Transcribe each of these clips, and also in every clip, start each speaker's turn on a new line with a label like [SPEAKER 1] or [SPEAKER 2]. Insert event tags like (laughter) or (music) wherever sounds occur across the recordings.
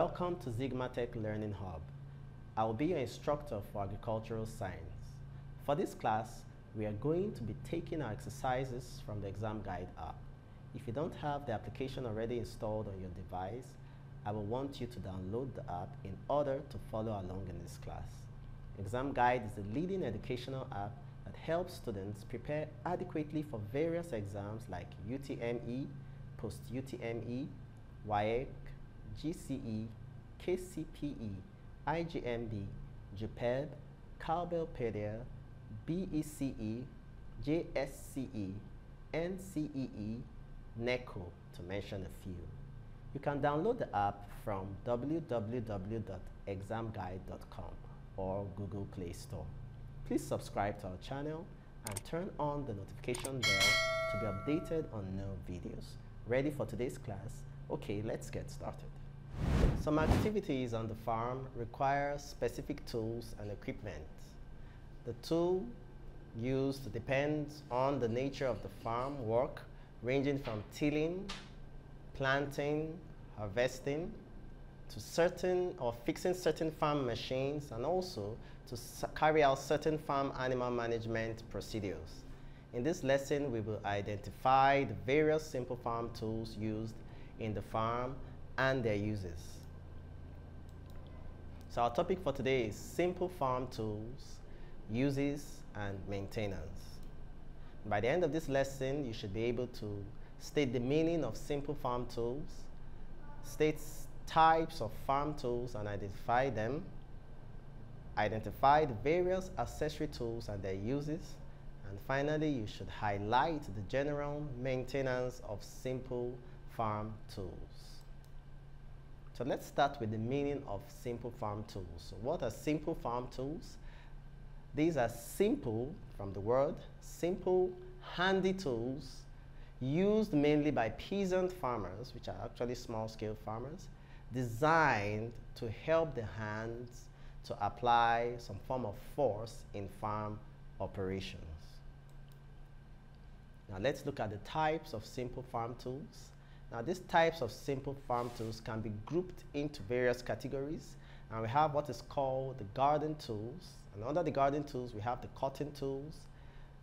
[SPEAKER 1] Welcome to Zigmatech Learning Hub. I will be your instructor for agricultural science. For this class, we are going to be taking our exercises from the exam guide app. If you don't have the application already installed on your device, I will want you to download the app in order to follow along in this class. Exam Guide is the leading educational app that helps students prepare adequately for various exams like UTME, Post-UTME, WAEC, GCE, KCPE, IJMB, JUPEB, Cowbellpedia, BECE, JSCE, NCEE, NECO, to mention a few. You can download the app from www.examguide.com or Google Play Store. Please subscribe to our channel and turn on the notification bell to be updated on new videos. Ready for today's class? Okay, let's get started. Some activities on the farm require specific tools and equipment. The tool used depends on the nature of the farm work, ranging from tilling, planting, harvesting, to certain or fixing certain farm machines and also to carry out certain farm animal management procedures. In this lesson, we will identify the various simple farm tools used in the farm and their uses. So our topic for today is simple farm tools, uses, and maintenance. By the end of this lesson, you should be able to state the meaning of simple farm tools, state types of farm tools and identify them, identify the various accessory tools and their uses, and finally, you should highlight the general maintenance of simple farm tools. So let's start with the meaning of simple farm tools. So what are simple farm tools? These are simple, from the word, simple, handy tools used mainly by peasant farmers, which are actually small-scale farmers, designed to help the hands to apply some form of force in farm operations. Now let's look at the types of simple farm tools. Now these types of simple farm tools can be grouped into various categories and we have what is called the garden tools and under the garden tools we have the cutting tools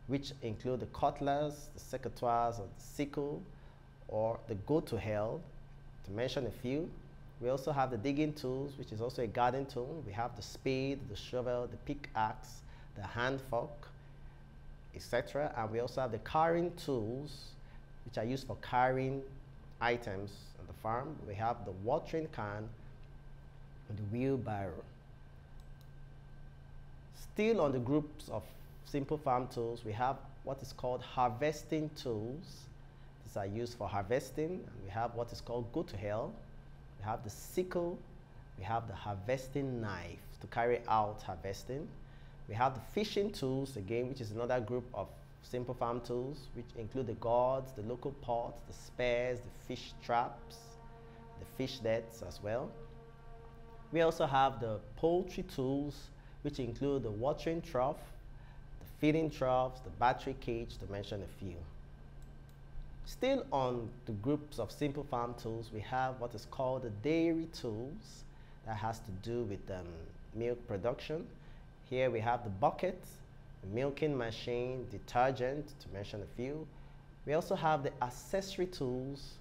[SPEAKER 1] which include the cutlass, the secateurs or the sickle or the go-to-hell to mention a few. We also have the digging tools which is also a garden tool. We have the spade, the shovel, the pickaxe, the hand fork, etc. And we also have the carrying tools which are used for carrying items on the farm. We have the watering can and the wheelbarrow. Still on the groups of simple farm tools, we have what is called harvesting tools. These are used for harvesting. And we have what is called go-to-hell. We have the sickle. We have the harvesting knife to carry out harvesting. We have the fishing tools, again, which is another group of simple farm tools, which include the gourds, the local pots, the spares, the fish traps, the fish nets as well. We also have the poultry tools, which include the watering trough, the feeding troughs, the battery cage, to mention a few. Still on the groups of simple farm tools, we have what is called the dairy tools that has to do with um, milk production. Here we have the bucket, the milking machine, detergent, to mention a few. We also have the accessory tools,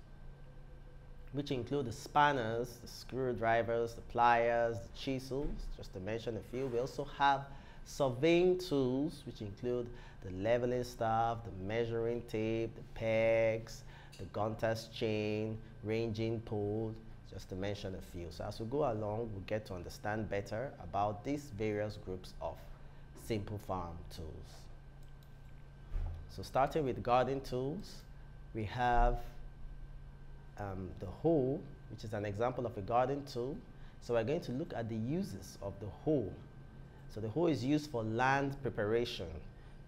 [SPEAKER 1] which include the spanners, the screwdrivers, the pliers, the chisels, just to mention a few. We also have surveying tools, which include the leveling staff, the measuring tape, the pegs, the Gunter's chain, ranging pole, just to mention a few. So as we go along, we'll get to understand better about these various groups of simple farm tools. So starting with garden tools, we have um, the hoe, which is an example of a garden tool. So we're going to look at the uses of the hoe. So the hoe is used for land preparation.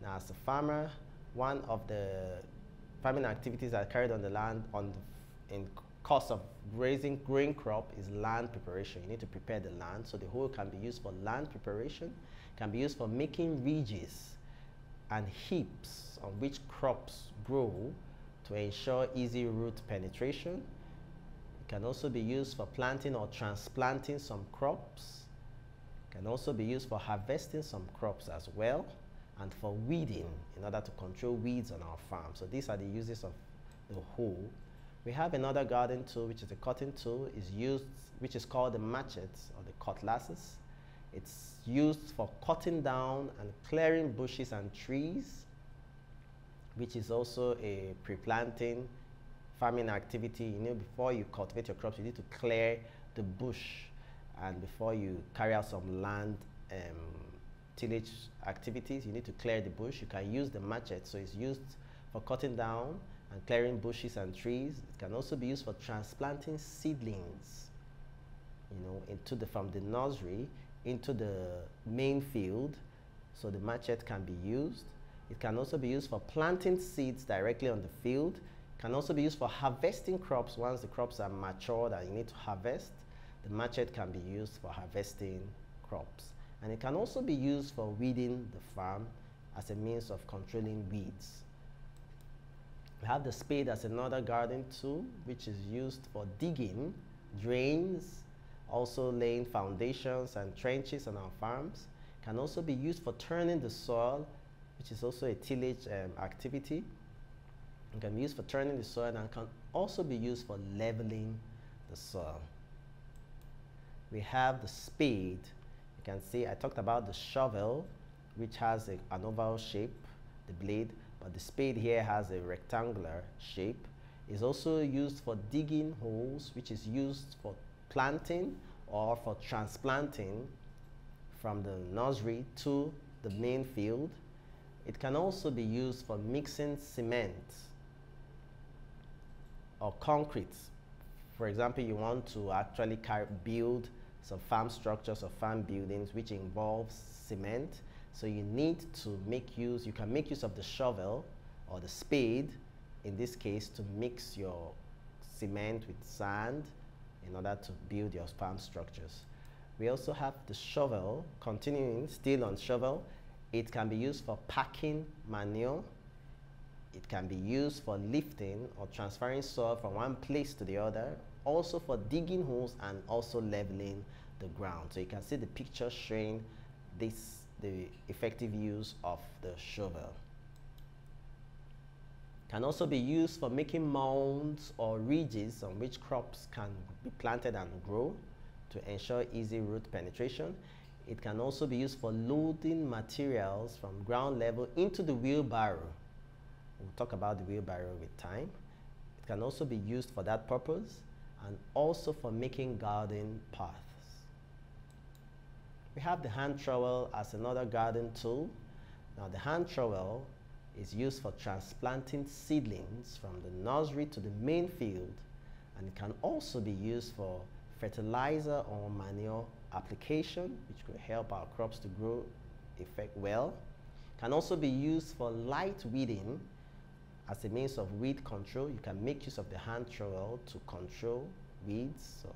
[SPEAKER 1] Now as a farmer, one of the farming activities that are carried on the land on the, in course of grazing grain crop is land preparation. You need to prepare the land. So the hoe can be used for land preparation, can be used for making ridges and heaps on which crops grow to ensure easy root penetration. It can also be used for planting or transplanting some crops. It can also be used for harvesting some crops as well and for weeding in order to control weeds on our farm. So these are the uses of the hoe. We have another garden tool which is a cutting tool is used which is called the machetes or the cutlasses. It's used for cutting down and clearing bushes and trees which is also a pre-planting farming activity. You know, before you cultivate your crops, you need to clear the bush, and before you carry out some land um, tillage activities, you need to clear the bush. You can use the machete, so it's used for cutting down and clearing bushes and trees. It can also be used for transplanting seedlings, you know, into the from the nursery into the main field. So the machete can be used. It can also be used for planting seeds directly on the field. It can also be used for harvesting crops once the crops are matured and you need to harvest. The machete can be used for harvesting crops. And it can also be used for weeding the farm as a means of controlling weeds. We have the spade as another garden tool, which is used for digging drains, also laying foundations and trenches on our farms. Can also be used for turning the soil which is also a tillage um, activity. It can be used for turning the soil and can also be used for leveling the soil. We have the spade. You can see I talked about the shovel, which has a, an oval shape, the blade, but the spade here has a rectangular shape. It's also used for digging holes, which is used for planting or for transplanting from the nursery to the main field. It can also be used for mixing cement or concrete. For example, you want to actually build some farm structures or farm buildings which involves cement. So you need to make use, you can make use of the shovel or the spade in this case to mix your cement with sand in order to build your farm structures. We also have the shovel, continuing still on shovel. It can be used for packing manure. It can be used for lifting or transferring soil from one place to the other. Also for digging holes and also leveling the ground. So you can see the picture showing this, the effective use of the shovel. Can also be used for making mounds or ridges on which crops can be planted and grow to ensure easy root penetration. It can also be used for loading materials from ground level into the wheelbarrow. We'll talk about the wheelbarrow with time. It can also be used for that purpose and also for making garden paths. We have the hand trowel as another garden tool. Now the hand trowel is used for transplanting seedlings from the nursery to the main field and it can also be used for fertilizer or manure application, which could help our crops to grow effect well. Can also be used for light weeding as a means of weed control. You can make use of the hand trowel to control weeds. So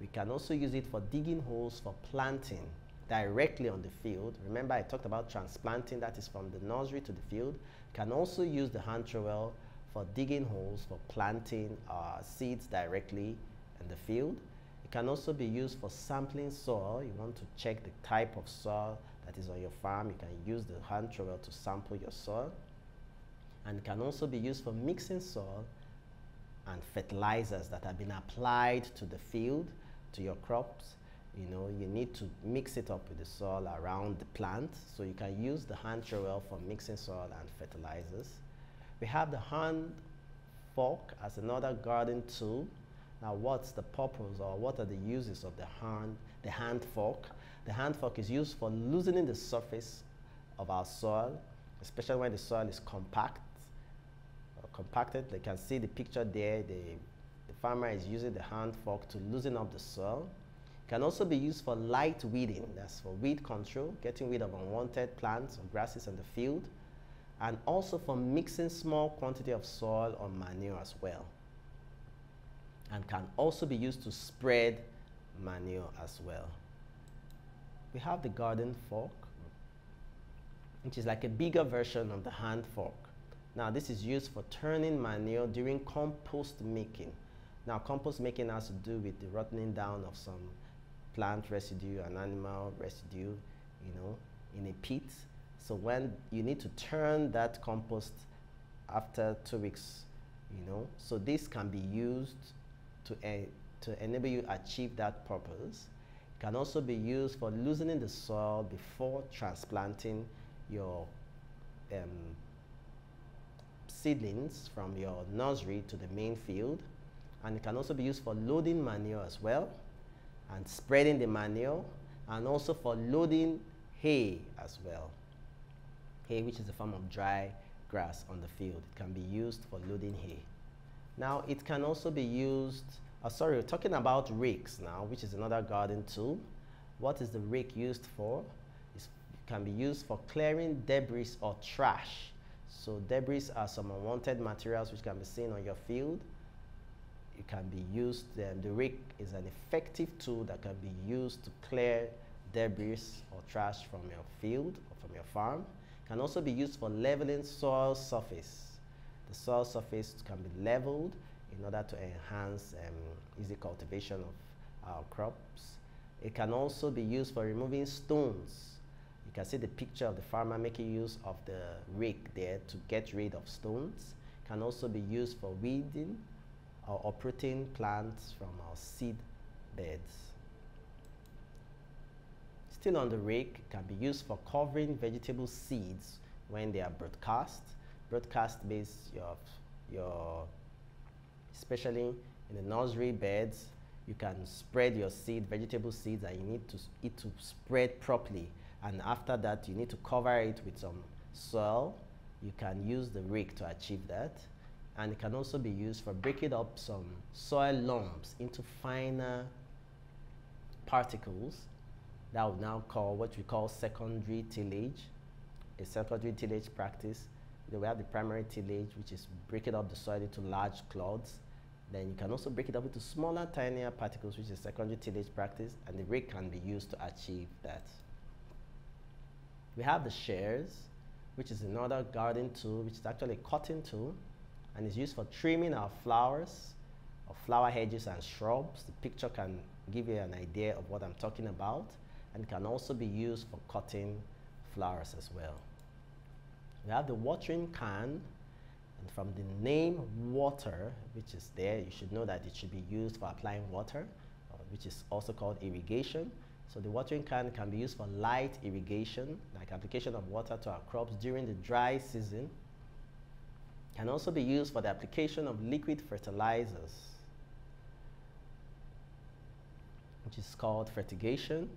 [SPEAKER 1] we can also use it for digging holes for planting directly on the field. Remember I talked about transplanting, that is from the nursery to the field. You can also use the hand trowel for digging holes for planting uh, seeds directly in the field. It can also be used for sampling soil. You want to check the type of soil that is on your farm. You can use the hand trowel to sample your soil. And it can also be used for mixing soil and fertilizers that have been applied to the field, to your crops. You know, you need to mix it up with the soil around the plant. So you can use the hand trowel for mixing soil and fertilizers. We have the hand fork as another garden tool now, what's the purpose or what are the uses of the hand, the hand fork? The hand fork is used for loosening the surface of our soil, especially when the soil is compact compacted. They can see the picture there. The, the farmer is using the hand fork to loosen up the soil. Can also be used for light weeding. That's for weed control, getting rid of unwanted plants or grasses in the field, and also for mixing small quantity of soil or manure as well and can also be used to spread manure as well. We have the garden fork, which is like a bigger version of the hand fork. Now this is used for turning manure during compost making Now, compost making has to do with the rotting down of some plant residue and animal residue, you know, in a pit. So when you need to turn that compost after two weeks, you know, so this can be used to, uh, to enable you achieve that purpose. It can also be used for loosening the soil before transplanting your um, seedlings from your nursery to the main field. And it can also be used for loading manure as well and spreading the manure and also for loading hay as well. Hay, which is a form of dry grass on the field. It can be used for loading hay. Now, it can also be used, uh, sorry, we're talking about rakes now, which is another garden tool. What is the rake used for? It's, it can be used for clearing debris or trash. So debris are some unwanted materials which can be seen on your field it can be used, the rake is an effective tool that can be used to clear debris or trash from your field or from your farm. It can also be used for leveling soil surface. The soil surface can be leveled in order to enhance um, easy cultivation of our crops. It can also be used for removing stones. You can see the picture of the farmer making use of the rake there to get rid of stones. It can also be used for weeding our operating plants from our seed beds. Still on the rake can be used for covering vegetable seeds when they are broadcast. Broadcast means your, your especially in the nursery beds, you can spread your seed, vegetable seeds, and you need to it to spread properly. And after that, you need to cover it with some soil. You can use the rake to achieve that and it can also be used for breaking up some soil lumps into finer particles that would now call what we call secondary tillage. A secondary tillage practice, then we have the primary tillage, which is breaking up the soil into large clods. Then you can also break it up into smaller, tinier particles, which is secondary tillage practice, and the rake can be used to achieve that. We have the shears, which is another garden tool, which is actually a cutting tool and it's used for trimming our flowers or flower hedges and shrubs. The picture can give you an idea of what I'm talking about and can also be used for cutting flowers as well. We have the watering can and from the name water, which is there, you should know that it should be used for applying water, uh, which is also called irrigation. So the watering can can be used for light irrigation, like application of water to our crops during the dry season can also be used for the application of liquid fertilizers, which is called fertigation.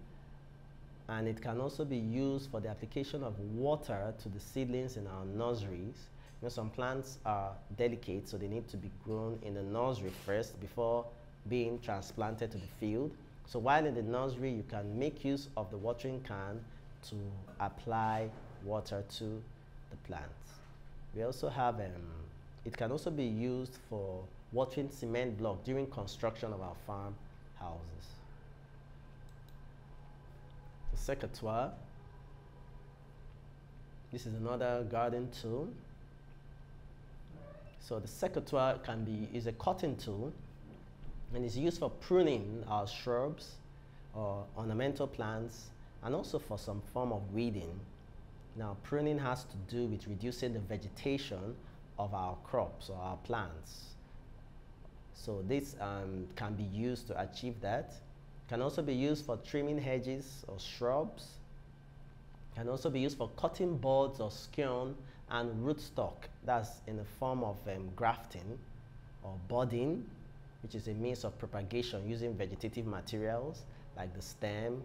[SPEAKER 1] And it can also be used for the application of water to the seedlings in our nurseries. You know, some plants are delicate, so they need to be grown in the nursery first before being transplanted to the field. So while in the nursery, you can make use of the watering can to apply water to the plants. We also have, um, it can also be used for watering cement block during construction of our farm houses. The secateurs. This is another garden tool. So the secateur can be, is a cutting tool and is used for pruning our shrubs or ornamental plants and also for some form of weeding now, pruning has to do with reducing the vegetation of our crops or our plants. So this um, can be used to achieve that. Can also be used for trimming hedges or shrubs. Can also be used for cutting buds or scion and rootstock. That's in the form of um, grafting or budding, which is a means of propagation using vegetative materials like the stem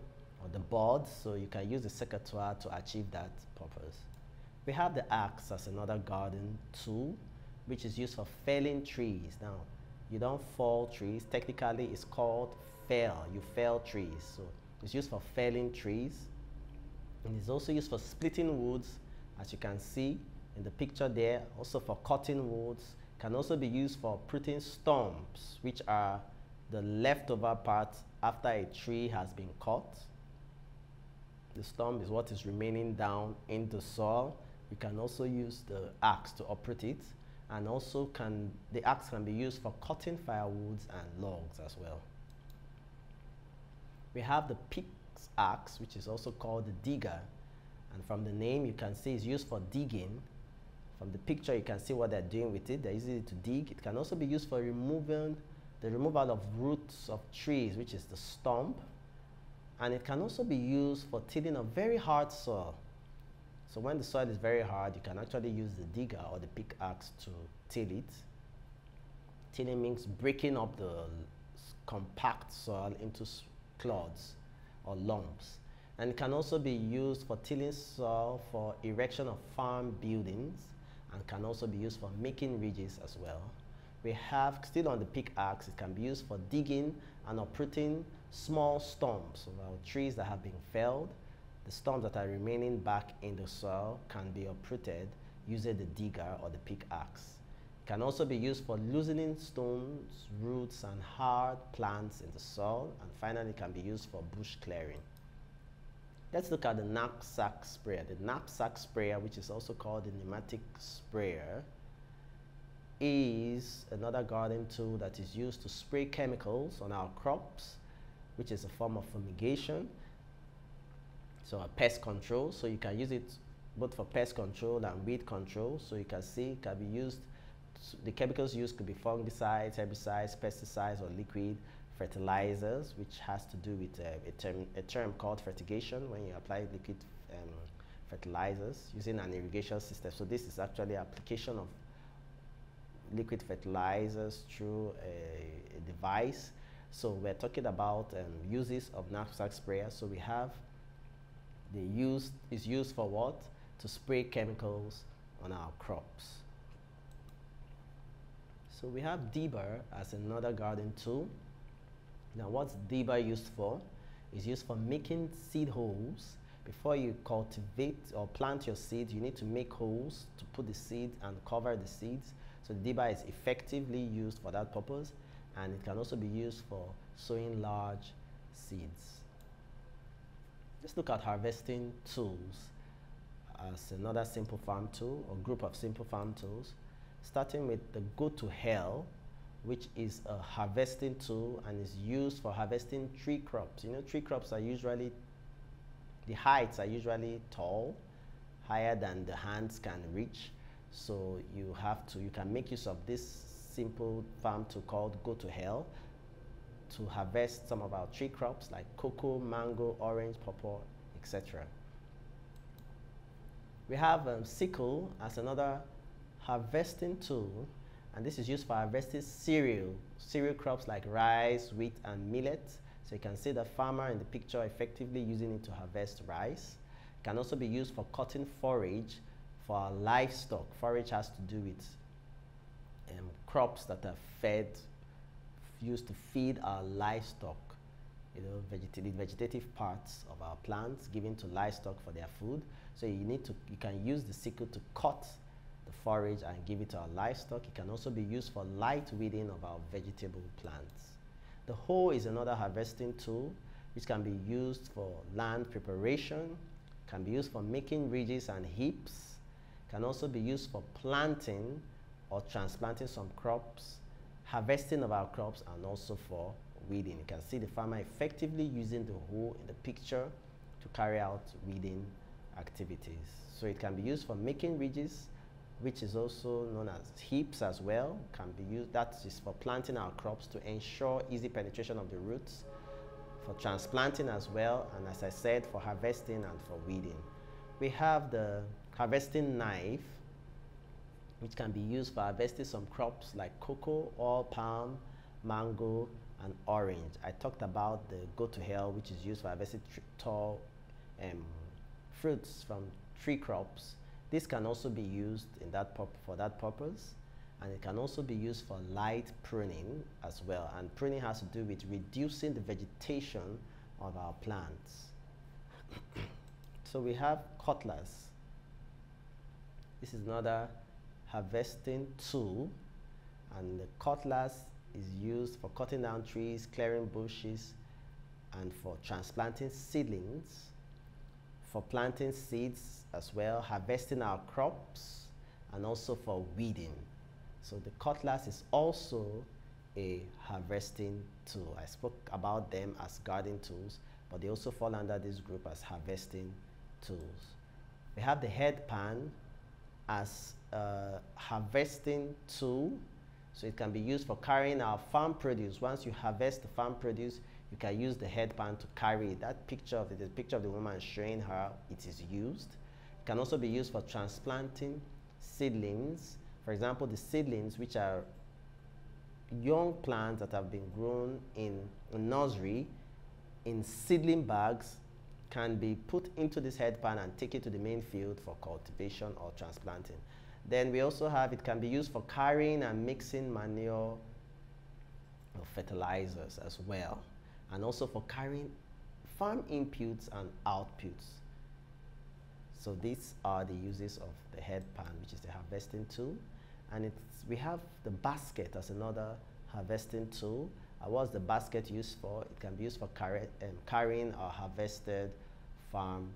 [SPEAKER 1] the board, So you can use the secateur to achieve that purpose. We have the axe as another garden tool, which is used for felling trees. Now, you don't fall trees. Technically, it's called fell. You fell trees. So it's used for felling trees. And it's also used for splitting woods, as you can see in the picture there. Also for cutting woods. Can also be used for putting stumps, which are the leftover part after a tree has been cut. The stump is what is remaining down in the soil. You can also use the axe to operate it. and also can the axe can be used for cutting firewoods and logs as well. We have the axe, which is also called the digger, and from the name you can see it's used for digging. From the picture you can see what they're doing with it. They're using it to dig. It can also be used for removing the removal of roots of trees, which is the stump. And it can also be used for tilling a very hard soil. So when the soil is very hard, you can actually use the digger or the pickaxe to till it. Tilling means breaking up the compact soil into clods or lumps. And it can also be used for tilling soil for erection of farm buildings and can also be used for making ridges as well. We have, still on the pickaxe, it can be used for digging and uprooting small stumps of our trees that have been felled the stumps that are remaining back in the soil can be uprooted using the digger or the pickaxe. It can also be used for loosening stones, roots, and hard plants in the soil, and finally it can be used for bush clearing. Let's look at the knapsack sprayer. The knapsack sprayer, which is also called the pneumatic sprayer, is another garden tool that is used to spray chemicals on our crops, which is a form of fumigation so a pest control, so you can use it both for pest control and weed control. So you can see it can be used, the chemicals used could be fungicides, herbicides, pesticides, or liquid fertilizers, which has to do with uh, a, term, a term called fertigation when you apply liquid um, fertilizers using an irrigation system. So this is actually application of liquid fertilizers through a, a device. So we're talking about um, uses of knapsack sprayer. So we have the use, is used for what? To spray chemicals on our crops. So we have dibber as another garden tool. Now what's dibber used for? It's used for making seed holes. Before you cultivate or plant your seeds, you need to make holes to put the seeds and cover the seeds. So the is effectively used for that purpose and it can also be used for sowing large seeds. Let's look at harvesting tools as another simple farm tool or group of simple farm tools, starting with the go to hell, which is a harvesting tool and is used for harvesting tree crops. You know, tree crops are usually, the heights are usually tall, higher than the hands can reach. So you have to, you can make use of this simple farm tool called go to hell to harvest some of our tree crops like cocoa, mango, orange, pawpaw, etc. We have um, sickle as another harvesting tool, and this is used for harvesting cereal, cereal crops like rice, wheat, and millet. So you can see the farmer in the picture effectively using it to harvest rice. It can also be used for cutting forage for livestock. Forage has to do with crops that are fed used to feed our livestock, you know, vegetative, vegetative parts of our plants given to livestock for their food. So you need to, you can use the sickle to cut the forage and give it to our livestock. It can also be used for light weeding of our vegetable plants. The hoe is another harvesting tool which can be used for land preparation, can be used for making ridges and heaps, can also be used for planting or transplanting some crops harvesting of our crops and also for weeding. You can see the farmer effectively using the hoe in the picture to carry out weeding activities. So it can be used for making ridges, which is also known as heaps as well, can be used, that is for planting our crops to ensure easy penetration of the roots, for transplanting as well, and as I said, for harvesting and for weeding. We have the harvesting knife, which can be used for harvesting some crops like cocoa, oil palm, mango, and orange. I talked about the go to hell, which is used for harvesting tall um, fruits from tree crops. This can also be used in that for that purpose, and it can also be used for light pruning as well. And pruning has to do with reducing the vegetation of our plants. (coughs) so we have cutlass. This is another harvesting tool and the cutlass is used for cutting down trees, clearing bushes, and for transplanting seedlings, for planting seeds as well, harvesting our crops, and also for weeding. So the cutlass is also a harvesting tool. I spoke about them as garden tools, but they also fall under this group as harvesting tools. We have the head pan as a harvesting tool. So it can be used for carrying our farm produce. Once you harvest the farm produce, you can use the head pan to carry. That picture of the, the picture of the woman showing her it is used. It can also be used for transplanting seedlings. For example, the seedlings which are young plants that have been grown in a nursery in seedling bags can be put into this head pan and take it to the main field for cultivation or transplanting. Then we also have, it can be used for carrying and mixing manure or fertilizers as well. And also for carrying farm inputs and outputs. So these are the uses of the head pan, which is the harvesting tool. And it's, we have the basket as another harvesting tool. Uh, what's the basket used for? It can be used for um, carrying or harvested farm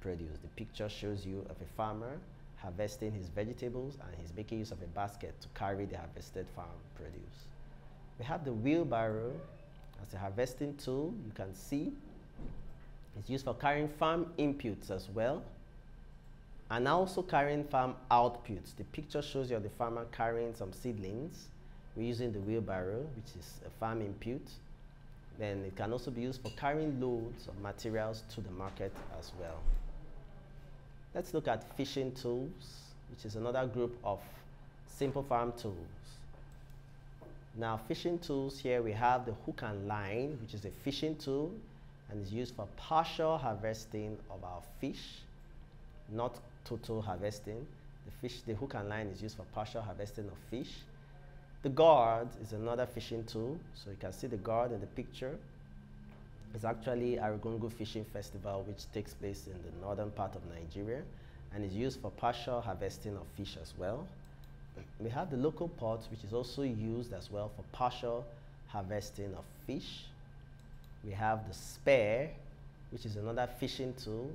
[SPEAKER 1] produce. The picture shows you of a farmer harvesting his vegetables and he's making use of a basket to carry the harvested farm produce. We have the wheelbarrow as a harvesting tool. You can see it's used for carrying farm inputs as well and also carrying farm outputs. The picture shows you the farmer carrying some seedlings. We're using the wheelbarrow, which is a farm input. Then it can also be used for carrying loads of materials to the market as well. Let's look at fishing tools, which is another group of simple farm tools. Now, fishing tools here we have the hook and line, which is a fishing tool and is used for partial harvesting of our fish, not total harvesting. The fish, the hook and line is used for partial harvesting of fish. The gourd is another fishing tool. So you can see the gourd in the picture. It's actually Argungu Fishing Festival, which takes place in the northern part of Nigeria and is used for partial harvesting of fish as well. We have the local pot, which is also used as well for partial harvesting of fish. We have the spear, which is another fishing tool.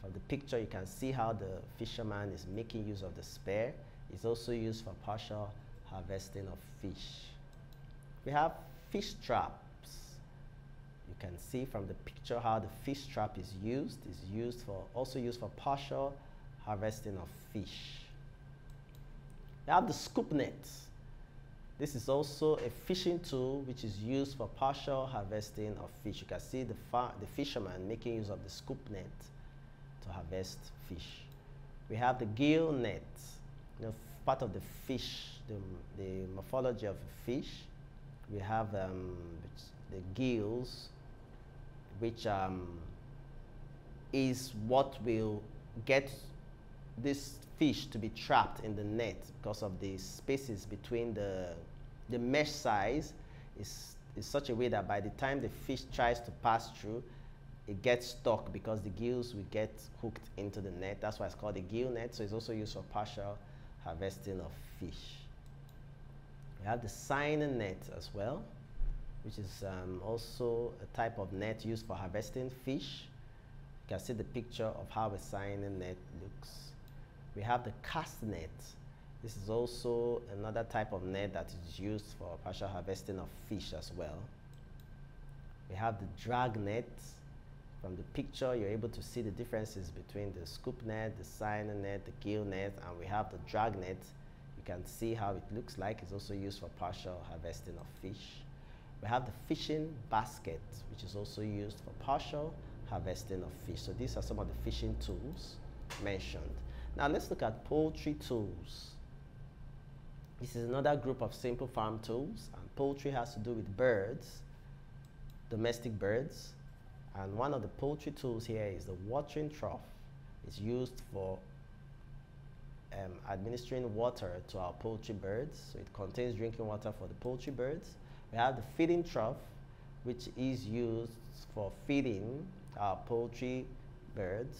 [SPEAKER 1] From the picture, you can see how the fisherman is making use of the spear. It's also used for partial harvesting of fish. We have fish traps. You can see from the picture how the fish trap is used. It's used for also used for partial harvesting of fish. We have the scoop net. This is also a fishing tool which is used for partial harvesting of fish. You can see the, the fisherman making use of the scoop net to harvest fish. We have the gill net, you know, part of the fish, the, the morphology of a fish. We have um, the gills, which um, is what will get this fish to be trapped in the net because of the spaces between the, the mesh size is, is such a way that by the time the fish tries to pass through, it gets stuck because the gills will get hooked into the net. That's why it's called the gill net. So it's also used for partial harvesting of fish. We have the seine net as well, which is um, also a type of net used for harvesting fish. You can see the picture of how a seine net looks. We have the cast net. This is also another type of net that is used for partial harvesting of fish as well. We have the drag net. From the picture, you're able to see the differences between the scoop net, the seine net, the gill net, and we have the drag net. You can see how it looks like. It's also used for partial harvesting of fish. We have the fishing basket, which is also used for partial harvesting of fish. So these are some of the fishing tools mentioned. Now let's look at poultry tools. This is another group of simple farm tools, and poultry has to do with birds, domestic birds, and one of the poultry tools here is the watering trough. It's used for um, administering water to our poultry birds. So it contains drinking water for the poultry birds. We have the feeding trough, which is used for feeding our poultry birds.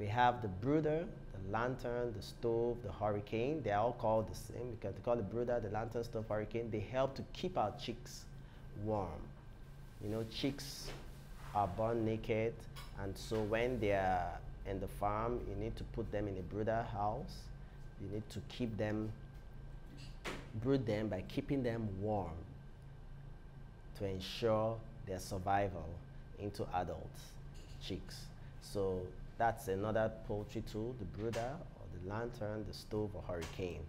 [SPEAKER 1] We have the brooder, the lantern, the stove, the hurricane. They're all called the same because they call the brooder, the lantern, stove, hurricane. They help to keep our chicks warm. You know, chicks are born naked, and so when they are in the farm, you need to put them in a brooder house. You need to keep them brood them by keeping them warm to ensure their survival into adult chicks. So that's another poultry tool, the brooder or the lantern, the stove or hurricane.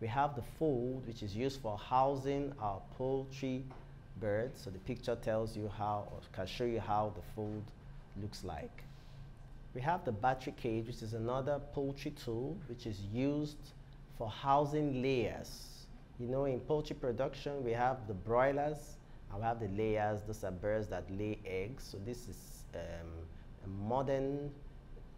[SPEAKER 1] We have the fold, which is used for housing our poultry birds. So the picture tells you how, or can show you how the fold looks like. We have the battery cage, which is another poultry tool, which is used for housing layers. You know, in poultry production, we have the broilers, and we have the layers. Those are birds that lay eggs. So this is um, a modern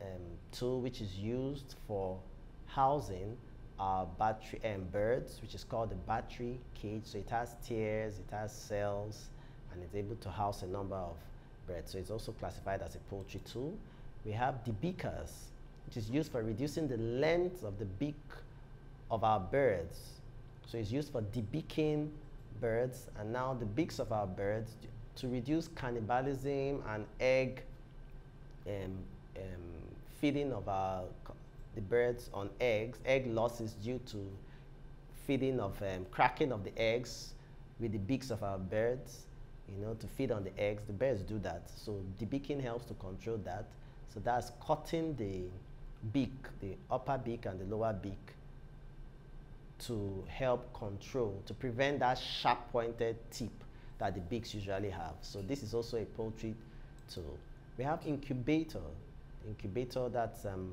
[SPEAKER 1] um, tool which is used for housing our battery and um, birds, which is called the battery cage. So it has tiers, it has cells, and it's able to house a number of birds. So it's also classified as a poultry tool. We have the beakers which is used for reducing the length of the beak of our birds. So it's used for debeaking birds, and now the beaks of our birds to reduce cannibalism and egg um, um, feeding of our the birds on eggs, egg losses due to feeding of um, cracking of the eggs with the beaks of our birds, you know, to feed on the eggs. The birds do that. So debeaking helps to control that. So that's cutting the beak, the upper beak and the lower beak to help control, to prevent that sharp pointed tip that the beaks usually have. So this is also a poultry tool. We have incubator. Incubator that's um,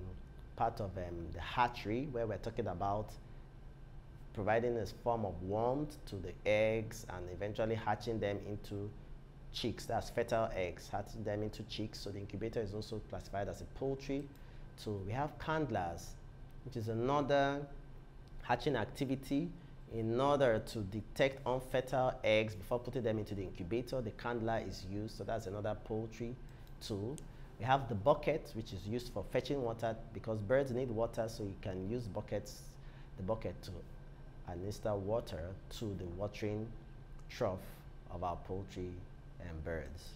[SPEAKER 1] part of um, the hatchery where we're talking about providing a form of warmth to the eggs and eventually hatching them into chicks. That's fertile eggs, hatching them into chicks. So the incubator is also classified as a poultry tool. We have candlers, which is another hatching activity in order to detect unfertile eggs before putting them into the incubator, the candler is used, so that's another poultry tool. We have the bucket, which is used for fetching water because birds need water, so you can use buckets, the bucket to administer water to the watering trough of our poultry and birds.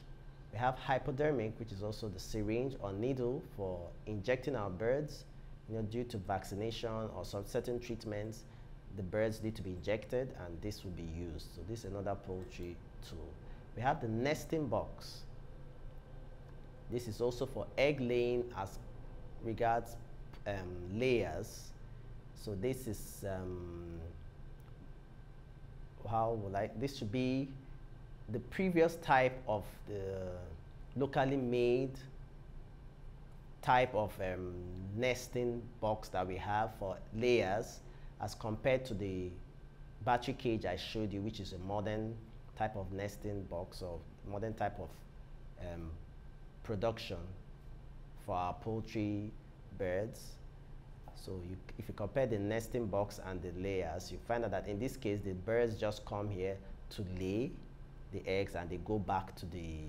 [SPEAKER 1] We have hypodermic, which is also the syringe or needle for injecting our birds you know, due to vaccination or some certain treatments, the birds need to be injected and this will be used. So this is another poultry tool. We have the nesting box. This is also for egg laying as regards um, layers. So this is um, how like this should be the previous type of the locally made type of um, nesting box that we have for layers as compared to the battery cage I showed you, which is a modern type of nesting box or modern type of um, production for our poultry birds. So you, if you compare the nesting box and the layers, you find out that in this case, the birds just come here to lay the eggs and they go back to the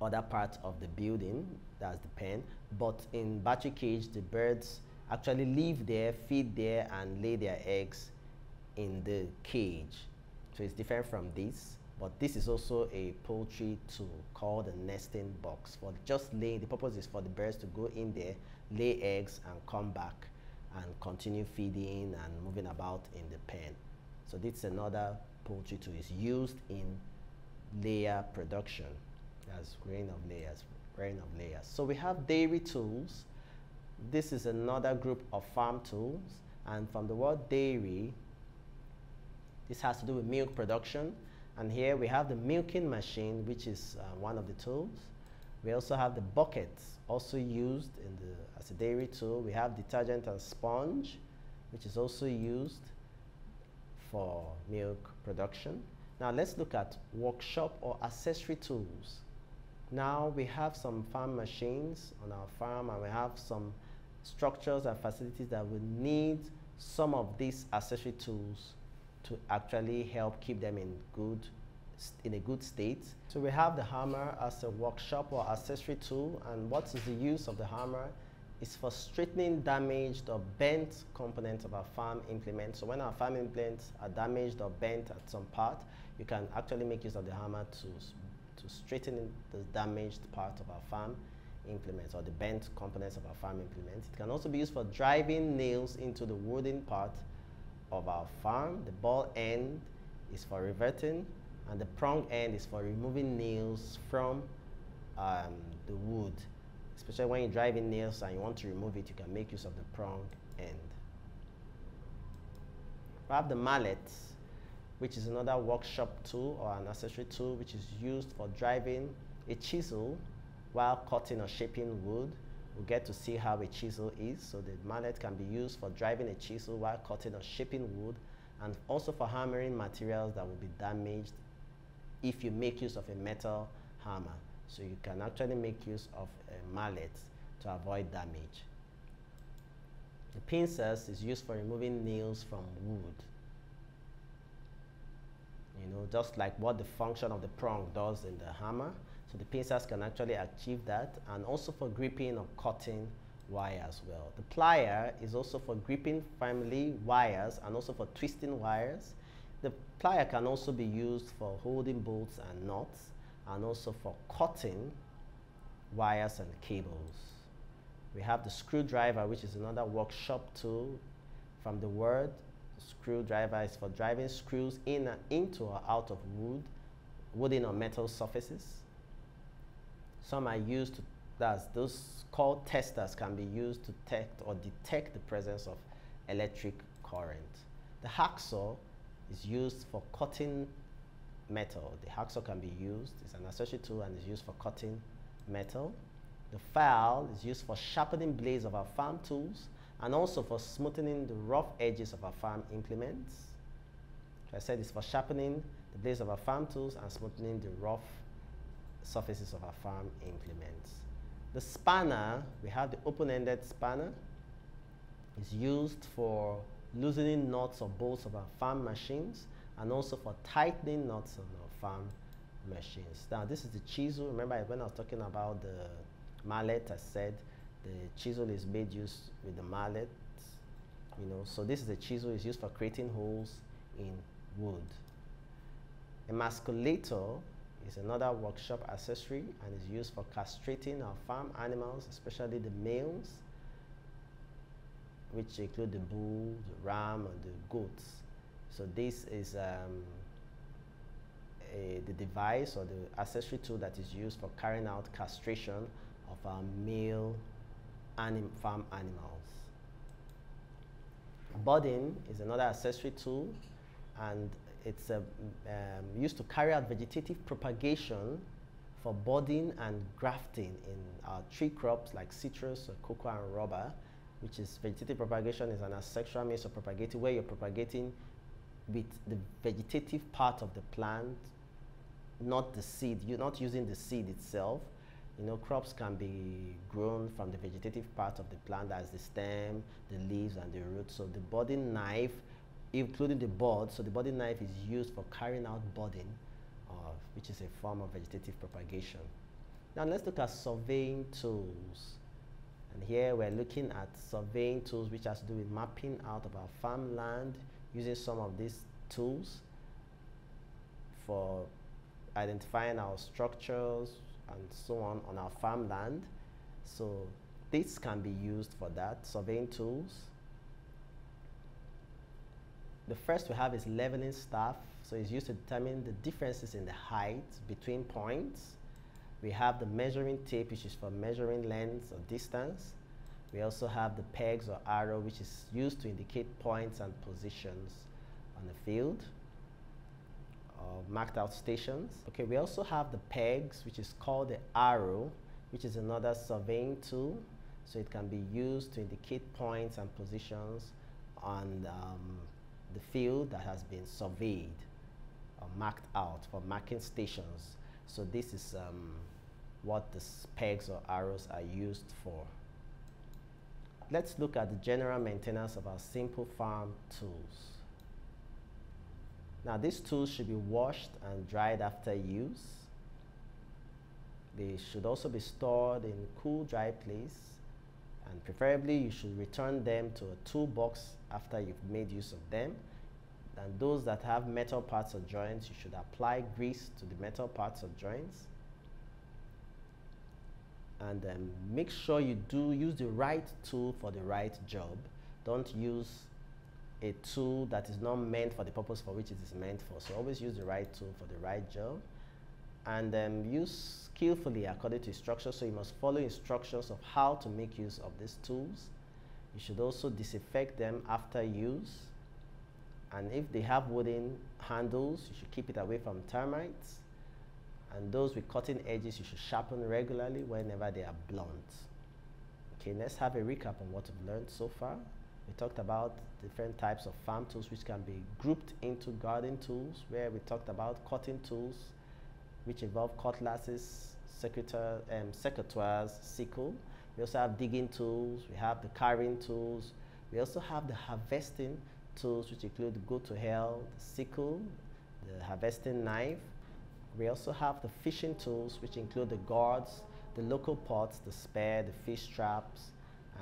[SPEAKER 1] other part of the building, that's the pen. But in battery cage, the birds actually live there, feed there, and lay their eggs in the cage. So it's different from this. But this is also a poultry tool called a nesting box for just laying. The purpose is for the birds to go in there, lay eggs, and come back and continue feeding and moving about in the pen. So this is another poultry tool. It's used in layer production as grain of layers, grain of layers. So we have dairy tools. This is another group of farm tools. And from the word dairy, this has to do with milk production. And here we have the milking machine, which is uh, one of the tools. We also have the buckets, also used in the, as a dairy tool. We have detergent and sponge, which is also used for milk production. Now let's look at workshop or accessory tools. Now we have some farm machines on our farm and we have some structures and facilities that will need some of these accessory tools to actually help keep them in good in a good state. So we have the hammer as a workshop or accessory tool and what is the use of the hammer is for straightening damaged or bent components of our farm implement. So when our farm implements are damaged or bent at some part, you can actually make use of the hammer to to straighten the damaged part of our farm implements or the bent components of our farm implements. It can also be used for driving nails into the wooden part of our farm. The ball end is for riveting and the prong end is for removing nails from um, the wood. Especially when you're driving nails and you want to remove it, you can make use of the prong end. We have the mallet, which is another workshop tool or an accessory tool which is used for driving a chisel while cutting or shaping wood. We'll get to see how a chisel is. So the mallet can be used for driving a chisel while cutting or shaping wood and also for hammering materials that will be damaged if you make use of a metal hammer. So you can actually make use of a mallet to avoid damage. The pincers is used for removing nails from wood. You know, just like what the function of the prong does in the hammer. So the pincers can actually achieve that and also for gripping or cutting wire as well. The plier is also for gripping firmly wires and also for twisting wires. The plier can also be used for holding bolts and nuts and also for cutting wires and cables. We have the screwdriver, which is another workshop tool from the word. Screwdriver is for driving screws in and into or out of wood, wooden or metal surfaces. Some are used to, that's those called testers can be used to detect or detect the presence of electric current. The hacksaw is used for cutting metal. The hacksaw can be used, it's an accessory tool and is used for cutting metal. The file is used for sharpening blades of our farm tools and also for smoothing the rough edges of our farm implements. I said it's for sharpening the blades of our farm tools and smoothing the rough surfaces of our farm implements. The spanner, we have the open-ended spanner, is used for loosening nuts or bolts of our farm machines and also for tightening nuts on our farm machines. Now this is the chisel. Remember when I was talking about the mallet, I said the chisel is made use with the mallet. You know, so this is the chisel is used for creating holes in wood. Emasculator is another workshop accessory and is used for castrating our farm animals, especially the males, which include the bull, the ram, and the goats. So this is um, a, the device or the accessory tool that is used for carrying out castration of our male anim farm animals. Budding is another accessory tool and it's uh, um, used to carry out vegetative propagation for budding and grafting in our tree crops like citrus, cocoa, and rubber, which is vegetative propagation is an asexual means of propagating where you're propagating with the vegetative part of the plant, not the seed. You're not using the seed itself. You know, crops can be grown from the vegetative part of the plant as the stem, the leaves, and the roots. So the budding knife including the bud. So the budding knife is used for carrying out budding, uh, which is a form of vegetative propagation. Now let's look at surveying tools. And here we're looking at surveying tools which has to do with mapping out of our farmland using some of these tools for identifying our structures and so on on our farmland. So this can be used for that, surveying tools. The first we have is leveling staff. So it's used to determine the differences in the height between points. We have the measuring tape, which is for measuring length or distance. We also have the pegs or arrow, which is used to indicate points and positions on the field or marked out stations. Okay, we also have the pegs, which is called the arrow, which is another surveying tool. So it can be used to indicate points and positions on um, the field that has been surveyed or marked out for marking stations. So this is um, what the pegs or arrows are used for. Let's look at the general maintenance of our simple farm tools. Now these tools should be washed and dried after use. They should also be stored in cool, dry place and preferably you should return them to a toolbox after you've made use of them. And those that have metal parts or joints, you should apply grease to the metal parts or joints. And um, make sure you do use the right tool for the right job. Don't use a tool that is not meant for the purpose for which it is meant for. So always use the right tool for the right job and um, use skillfully according to instructions. So you must follow instructions of how to make use of these tools. You should also disinfect them after use. And if they have wooden handles, you should keep it away from termites. And those with cutting edges, you should sharpen regularly whenever they are blunt. Okay, let's have a recap on what we've learned so far. We talked about different types of farm tools which can be grouped into garden tools, where we talked about cutting tools, which involve cutlasses, secretor, um, secateurs, sickle. We also have digging tools, we have the carrying tools, we also have the harvesting tools, which include the go to hell, the sickle, the harvesting knife. We also have the fishing tools, which include the guards, the local pots, the spear, the fish traps,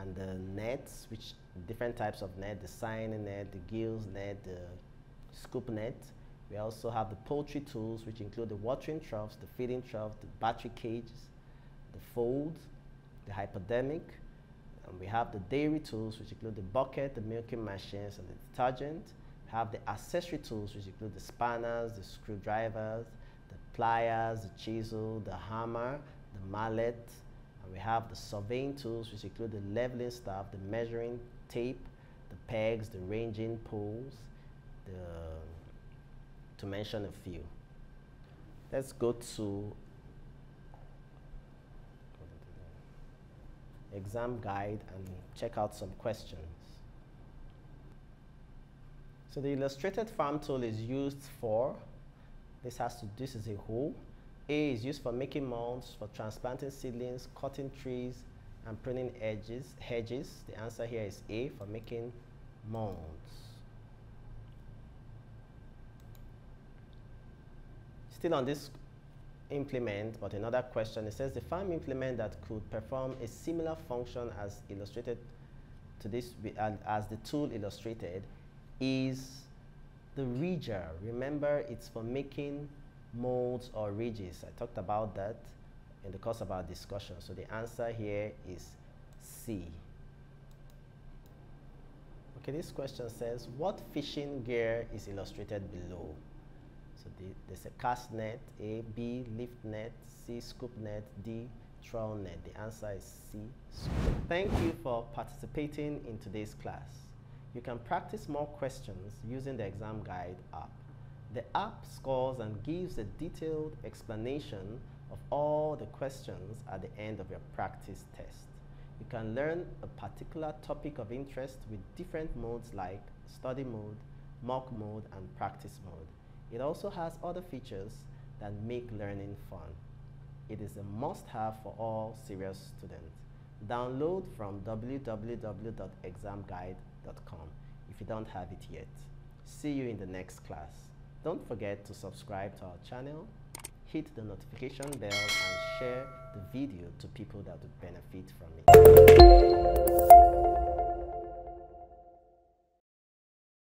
[SPEAKER 1] and the nets, which different types of net, the seine net, the gills net, the scoop net. We also have the poultry tools, which include the watering troughs, the feeding troughs, the battery cages, the fold, the hypodermic. And we have the dairy tools, which include the bucket, the milking machines, and the detergent. We have the accessory tools, which include the spanners, the screwdrivers, the pliers, the chisel, the hammer, the mallet. And we have the surveying tools, which include the leveling staff, the measuring tape, the pegs, the ranging poles, the to mention a few. Let's go to exam guide and check out some questions. So the illustrated farm tool is used for, this has to, this is a hoe. A is used for making mounds, for transplanting seedlings, cutting trees, and pruning edges, hedges. The answer here is A for making mounds. Still on this implement, but another question, it says the farm implement that could perform a similar function as illustrated to this, as the tool illustrated, is the ridger. Remember, it's for making molds or ridges. I talked about that in the course of our discussion. So the answer here is C. Okay, this question says, what fishing gear is illustrated below? So the, there's a cast net, A, B, lift net, C, scoop net, D, trawl net. The answer is C, scoop. Thank you for participating in today's class. You can practice more questions using the exam guide app. The app scores and gives a detailed explanation of all the questions at the end of your practice test. You can learn a particular topic of interest with different modes like study mode, mock mode, and practice mode. It also has other features that make learning fun. It is a must-have for all serious students. Download from www.examguide.com if you don't have it yet. See you in the next class. Don't forget to subscribe to our channel, hit the notification bell and share the video to people that would benefit from it.